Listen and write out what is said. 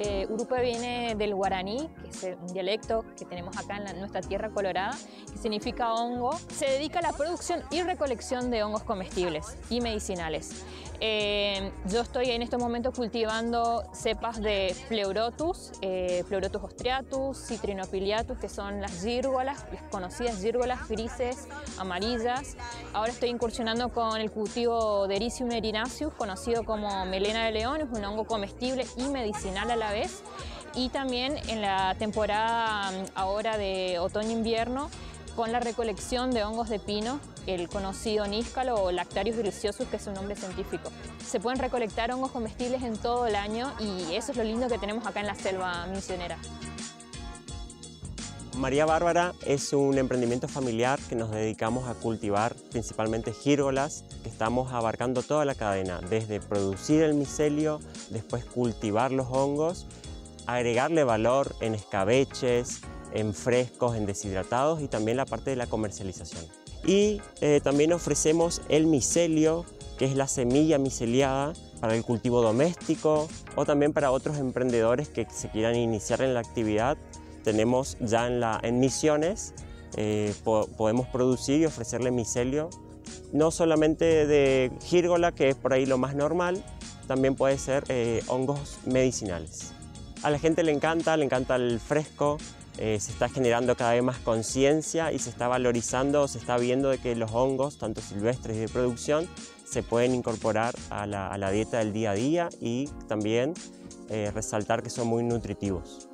पे Eh, Urupe viene del guaraní, que es un dialecto que tenemos acá en, nuestra tierra colorada, que significa hongo. Se dedica a la producción y recolección de hongos comestibles y medicinales. Eh, yo estoy en estos momentos cultivando cepas de Pleurotus, eh, Pleurotus ostriatus, Citrinopiliatus, que son las gírgolas, las conocidas gírgolas grises, amarillas. Ahora estoy incursionando con el cultivo de Ericium erinaceus, conocido como melena de león, es un hongo comestible y medicinal a la vez. Y también en la temporada mm, ahora de otoño-invierno, con la recolección de hongos de pino, el conocido níscalo o Lactarius deliciosus, que es su nombre científico. Se pueden recolectar hongos comestibles en todo el año y eso es lo lindo que tenemos acá en la selva misionera. María Bárbara es un emprendimiento familiar que nos dedicamos a cultivar principalmente gírgolas, estamos abarcando toda la cadena, desde producir el micelio, después cultivar los hongos, agregarle valor en escabeches, en frescos, en deshidratados y también la parte de la comercialización. Y eh, también ofrecemos el micelio, que es la semilla miceliada para el cultivo doméstico o también para otros emprendedores que se quieran iniciar en la actividad. Tenemos ya en, Misiones, eh, podemos producir y ofrecerle micelio, no solamente de gírgola, que es por ahí lo más normal, también puede ser eh, hongos medicinales. A la gente le encanta, le encanta el fresco, eh, se está generando cada vez más conciencia y se está valorizando, se está viendo de que los hongos, tanto silvestres y de producción, se pueden incorporar a la, dieta del día a día y también eh, resaltar que son muy nutritivos.